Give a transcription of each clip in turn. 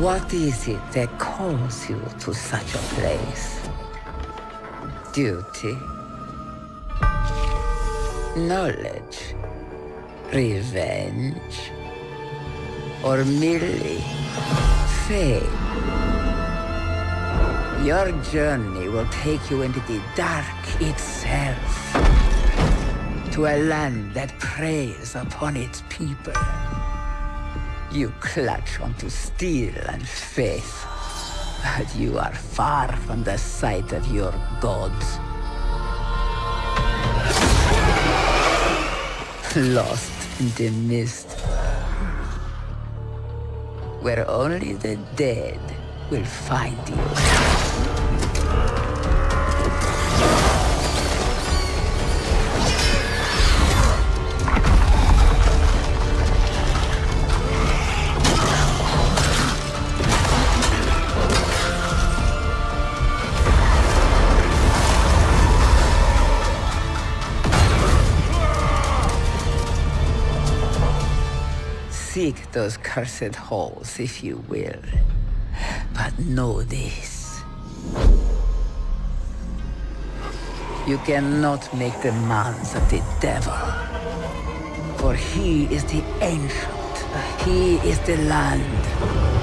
What is it that calls you to such a place? Duty? Knowledge? Revenge? Or merely fame? Your journey will take you into the dark itself. To a land that preys upon its people. You clutch onto steel and faith. But you are far from the sight of your gods. Lost in the mist. Where only the dead will find you. Seek those cursed halls if you will. But know this. You cannot make demands of the devil. For he is the ancient. He is the land.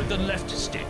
With the left stick.